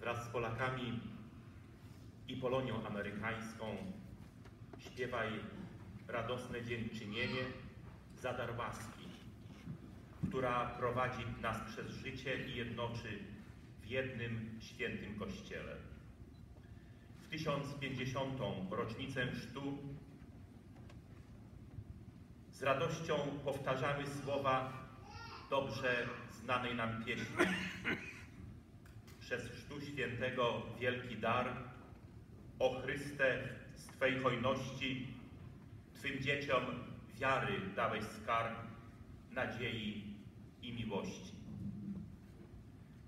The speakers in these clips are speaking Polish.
wraz z Polakami i Polonią amerykańską śpiewaj radosne dziękczynienie za dar łaski, która prowadzi nas przez życie i jednoczy w jednym świętym Kościele. W 1050. rocznicę chrztu z radością powtarzamy słowa dobrze znanej nam pieśni. Przez Chrztu Świętego wielki dar, o Chryste z Twej hojności, Twym dzieciom wiary dałeś skarb, nadziei i miłości.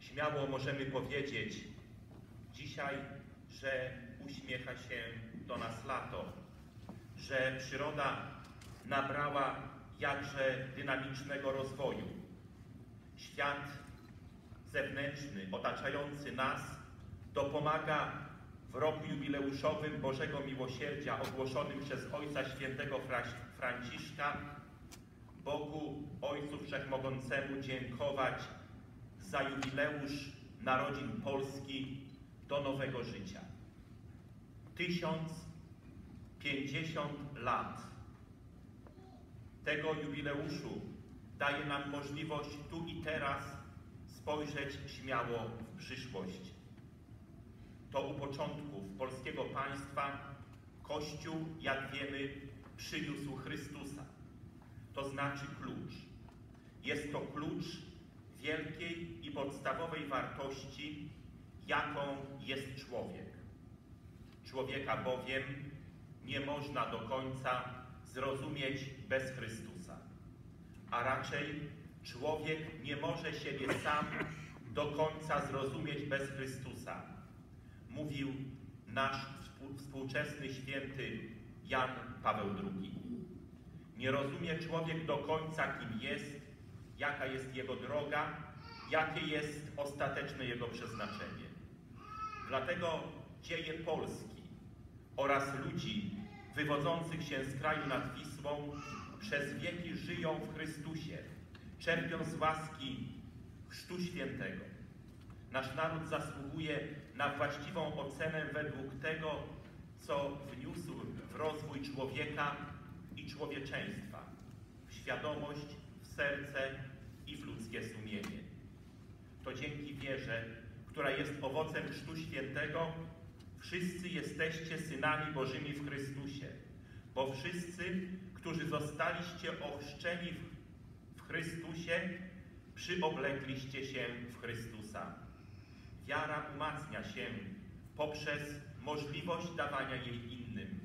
Śmiało możemy powiedzieć dzisiaj, że uśmiecha się do nas lato, że przyroda nabrała jakże dynamicznego rozwoju. Świat zewnętrzny, otaczający nas, dopomaga w roku jubileuszowym Bożego Miłosierdzia ogłoszonym przez Ojca Świętego Franciszka Bogu Ojcu Wszechmogącemu dziękować za jubileusz narodzin Polski do nowego życia. Tysiąc pięćdziesiąt lat tego jubileuszu daje nam możliwość tu i teraz spojrzeć śmiało w przyszłość. To u początków polskiego państwa Kościół, jak wiemy, przyniósł Chrystusa. To znaczy klucz. Jest to klucz wielkiej i podstawowej wartości, jaką jest człowiek. Człowieka bowiem nie można do końca zrozumieć bez Chrystusa. A raczej człowiek nie może siebie sam do końca zrozumieć bez Chrystusa. Mówił nasz współczesny święty Jan Paweł II. Nie rozumie człowiek do końca, kim jest, jaka jest jego droga, jakie jest ostateczne jego przeznaczenie. Dlatego dzieje Polski oraz ludzi wywodzących się z kraju nad Wisłą przez wieki żyją w Chrystusie, czerpią z łaski Chrztu Świętego. Nasz naród zasługuje na właściwą ocenę według tego, co wniósł w rozwój człowieka i człowieczeństwa, w świadomość, w serce i w ludzkie sumienie. To dzięki wierze, która jest owocem Chrztu Świętego, Wszyscy jesteście synami Bożymi w Chrystusie, bo wszyscy, którzy zostaliście ochrzczeni w Chrystusie, przyoblekliście się w Chrystusa. Wiara umacnia się poprzez możliwość dawania jej innym,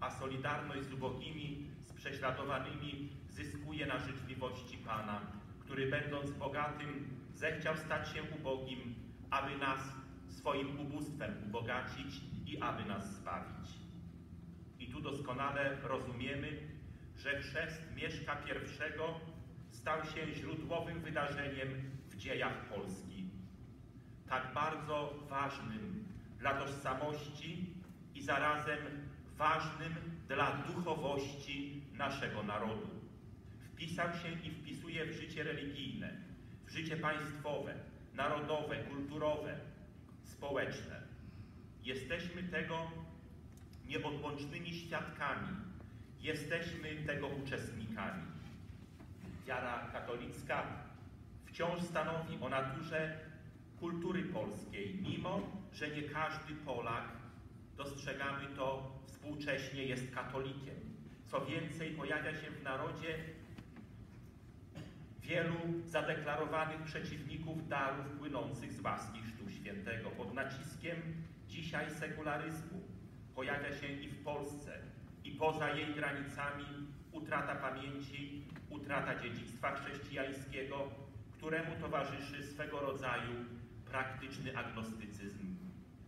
a solidarność z ubogimi, z prześladowanymi zyskuje na życzliwości Pana, który będąc bogatym, zechciał stać się ubogim, aby nas swoim ubóstwem ubogacić i aby nas zbawić. I tu doskonale rozumiemy, że chrzest Mieszka I stał się źródłowym wydarzeniem w dziejach Polski. Tak bardzo ważnym dla tożsamości i zarazem ważnym dla duchowości naszego narodu. Wpisał się i wpisuje w życie religijne, w życie państwowe, narodowe, kulturowe, społeczne. Jesteśmy tego nieodłącznymi świadkami. Jesteśmy tego uczestnikami. Wiara katolicka wciąż stanowi o naturze kultury polskiej, mimo że nie każdy Polak, dostrzegamy to współcześnie, jest katolikiem. Co więcej, pojawia się w narodzie wielu zadeklarowanych przeciwników darów płynących z łaski Chrztu Świętego. Pod naciskiem dzisiaj sekularyzmu pojawia się i w Polsce, i poza jej granicami utrata pamięci, utrata dziedzictwa chrześcijańskiego, któremu towarzyszy swego rodzaju praktyczny agnostycyzm,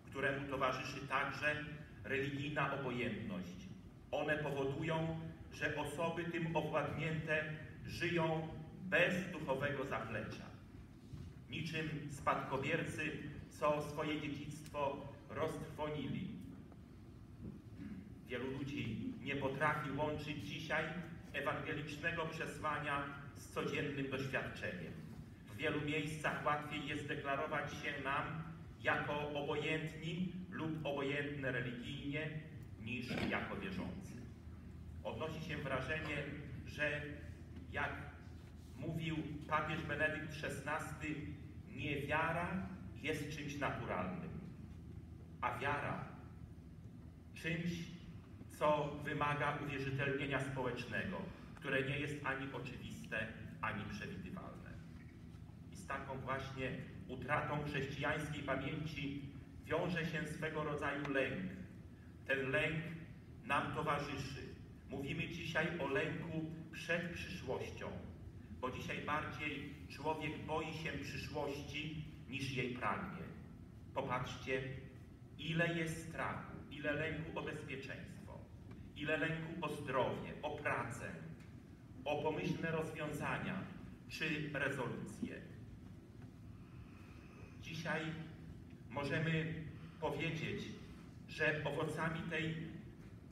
któremu towarzyszy także religijna obojętność. One powodują, że osoby tym owładnięte żyją bez duchowego zaplecza. Niczym spadkobiercy, co swoje dziedzictwo roztrwonili. Wielu ludzi nie potrafi łączyć dzisiaj ewangelicznego przesłania z codziennym doświadczeniem. W wielu miejscach łatwiej jest deklarować się nam jako obojętni lub obojętne religijnie, niż jako wierzący. Odnosi się wrażenie, że jak mówił papież Benedykt XVI, niewiara jest czymś naturalnym, a wiara czymś, co wymaga uwierzytelnienia społecznego, które nie jest ani oczywiste, ani przewidywalne. I z taką właśnie utratą chrześcijańskiej pamięci wiąże się swego rodzaju lęk. Ten lęk nam towarzyszy. Mówimy dzisiaj o lęku przed przyszłością, bo dzisiaj bardziej człowiek boi się przyszłości niż jej pragnie. Popatrzcie, ile jest strachu, ile lęku o bezpieczeństwo, ile lęku o zdrowie, o pracę, o pomyślne rozwiązania czy rezolucje. Dzisiaj możemy powiedzieć, że owocami tej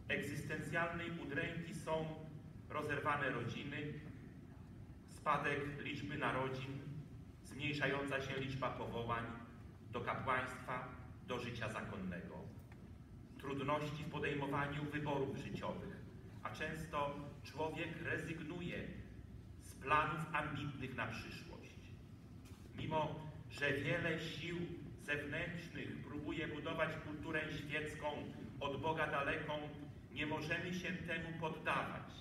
egzystencjalnej udręki są rozerwane rodziny, spadek liczby narodzin, zmniejszająca się liczba powołań do kapłaństwa, do życia zakonnego, trudności w podejmowaniu wyborów życiowych, a często człowiek rezygnuje z planów ambitnych na przyszłość. Mimo, że wiele sił zewnętrznych próbuje budować kulturę świecką od Boga daleką, nie możemy się temu poddawać.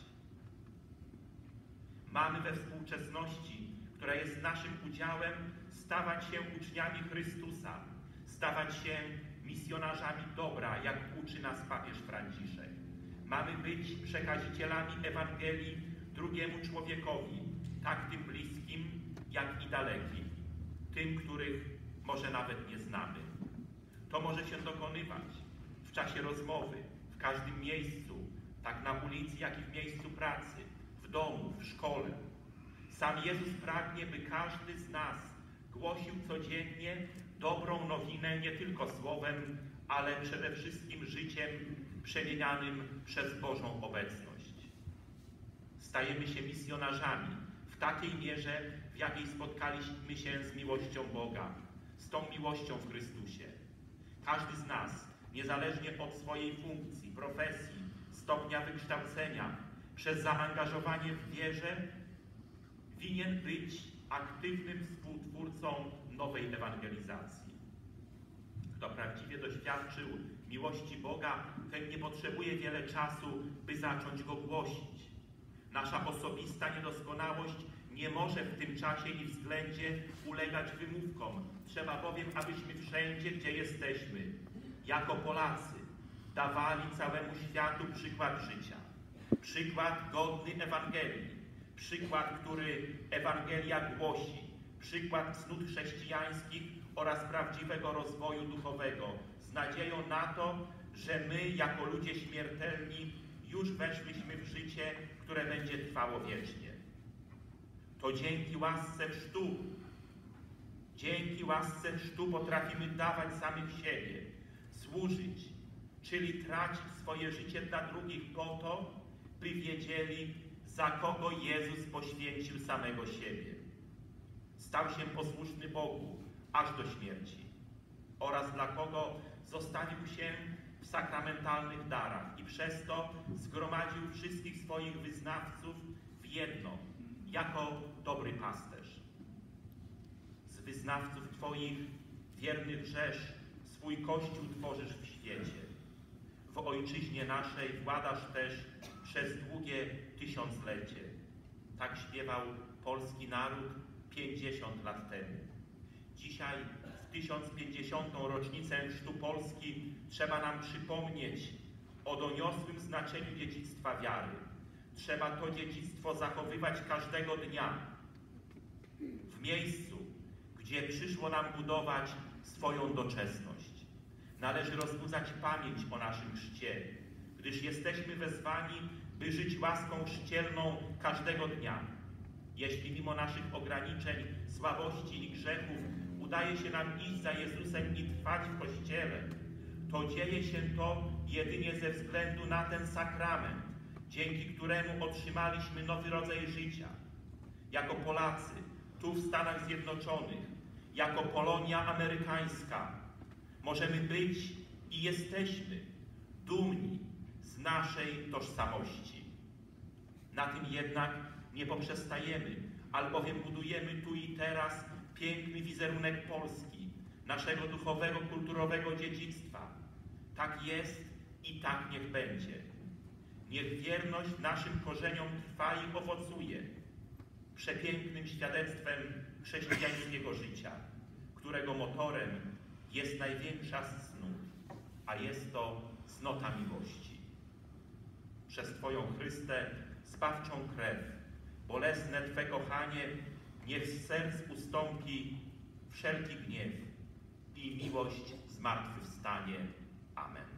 Mamy we współczesności, która jest naszym udziałem, stawać się uczniami Chrystusa, stawać się misjonarzami dobra, jak uczy nas papież Franciszek. Mamy być przekazicielami Ewangelii drugiemu człowiekowi, tak tym bliskim, jak i dalekim, tym, których może nawet nie znamy. To może się dokonywać w czasie rozmowy, w każdym miejscu, tak na ulicy, jak i w miejscu pracy, w domu, w szkole. Sam Jezus pragnie, by każdy z nas głosił codziennie dobrą nowinę nie tylko słowem, ale przede wszystkim życiem przemienianym przez Bożą obecność. Stajemy się misjonarzami w takiej mierze, w jakiej spotkaliśmy się z miłością Boga, z tą miłością w Chrystusie. Każdy z nas, niezależnie od swojej funkcji, profesji, stopnia wykształcenia, przez zaangażowanie w wierze, winien być aktywnym współtwórcą nowej ewangelizacji. Kto prawdziwie doświadczył miłości Boga, ten nie potrzebuje wiele czasu, by zacząć Go głosić. Nasza osobista niedoskonałość nie może w tym czasie i względzie ulegać wymówkom. Trzeba bowiem, abyśmy wszędzie, gdzie jesteśmy, jako Polacy, dawali całemu światu przykład życia. Przykład godny Ewangelii. Przykład, który Ewangelia głosi. Przykład cnót chrześcijańskich oraz prawdziwego rozwoju duchowego. Z nadzieją na to, że my, jako ludzie śmiertelni, już weszliśmy w życie, które będzie trwało wiecznie. To dzięki łasce chrztu, dzięki łasce chrztu potrafimy dawać samych siebie, służyć, czyli tracić swoje życie dla drugich po to, by wiedzieli, za kogo Jezus poświęcił samego siebie. Stał się posłuszny Bogu aż do śmierci oraz dla kogo zostawił się w sakramentalnych darach i przez to zgromadził wszystkich swoich wyznawców w jedno, jako dobry pasterz. Z wyznawców Twoich wiernych rzesz swój Kościół tworzysz w świecie. W ojczyźnie naszej władasz też przez długie tysiąclecie. Tak śpiewał polski naród 50 lat temu. Dzisiaj w 1050. rocznicę chrztu Polski trzeba nam przypomnieć o doniosłym znaczeniu dziedzictwa wiary. Trzeba to dziedzictwo zachowywać każdego dnia w miejscu, gdzie przyszło nam budować swoją doczesność. Należy rozbudzać pamięć o naszym chrzcie, gdyż jesteśmy wezwani, by żyć łaską chrzcielną każdego dnia. Jeśli mimo naszych ograniczeń, słabości i grzechów udaje się nam iść za Jezusem i trwać w Kościele, to dzieje się to jedynie ze względu na ten sakrament, dzięki któremu otrzymaliśmy nowy rodzaj życia. Jako Polacy, tu w Stanach Zjednoczonych, jako Polonia amerykańska, możemy być i jesteśmy dumni z naszej tożsamości. Na tym jednak nie poprzestajemy, albowiem budujemy tu i teraz piękny wizerunek Polski, naszego duchowego, kulturowego dziedzictwa. Tak jest i tak niech będzie. Niech wierność naszym korzeniom trwa i owocuje przepięknym świadectwem chrześcijańskiego życia, którego motorem jest największa z cnót, a jest to cnota miłości. Przez Twoją Chryste zbawczą krew, bolesne Twe kochanie, niech z serc ustąpi wszelki gniew i miłość zmartwychwstanie. Amen.